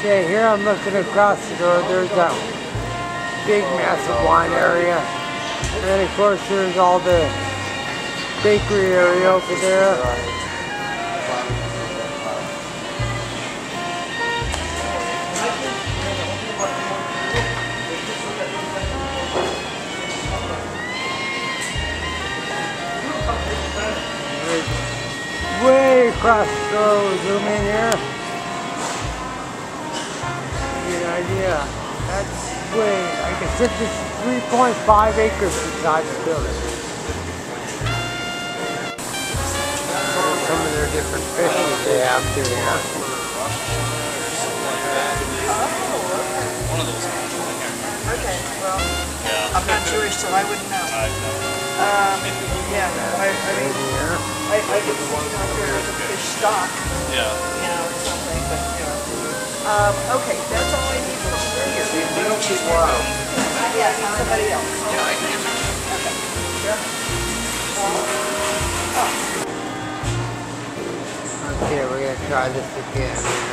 Okay, here I'm looking across the road. There's that big, massive wine area. And of course, there's all the bakery area over there. Across the road, zoom in here. Get an idea. That's way, I said, this is 3.5 acres beside the building. Some of their different fishes they have through here. One of those. Okay, well, Yeah. I'm not Jewish, so I wouldn't know. Um, yeah, I, I mean. I, I stock, Yeah. you know, or something, but, you know. Um, okay, that's all I need from here. We don't keep wild. Yeah, need somebody else. Yeah, I can give it. Okay, we're gonna try this again.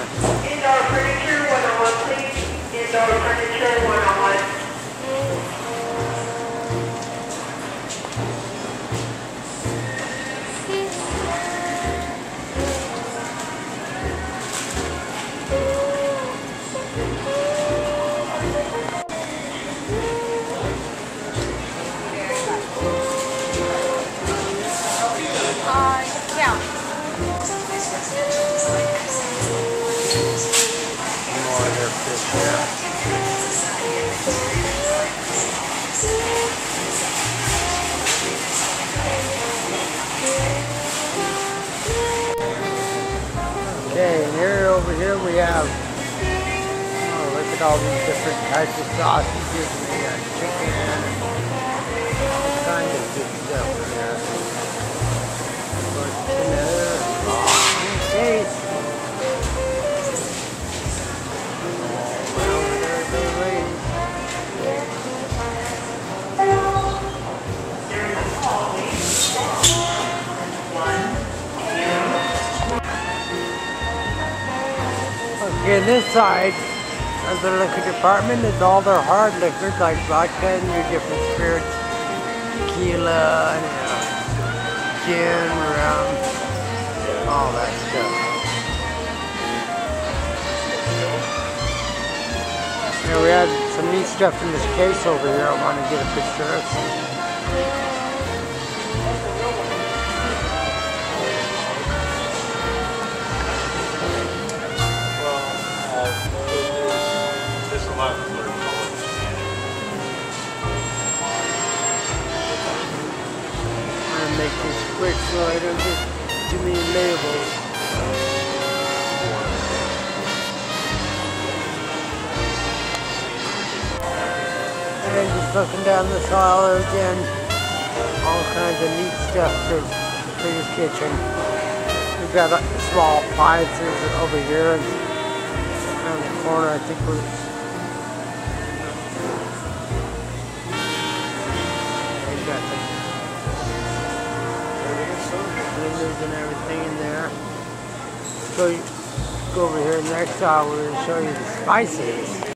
Okay, here over here we have, at all these different types of sausages. We got chicken and all kinds of good stuff in there. Course, another lady. Okay, this side of the liquor department is all their hard liquors like vodka and your different spirits, tequila, and uh, gin, rum, all that stuff. Now we had some neat stuff in this case over here. I want to get a picture of. Quick so I don't too many labels. And just looking down this aisle again, all kinds of neat stuff for, for your kitchen. We've got uh, small appliances over here and around the corner I think we're the and everything in there. So go over here next hour and show you the spices.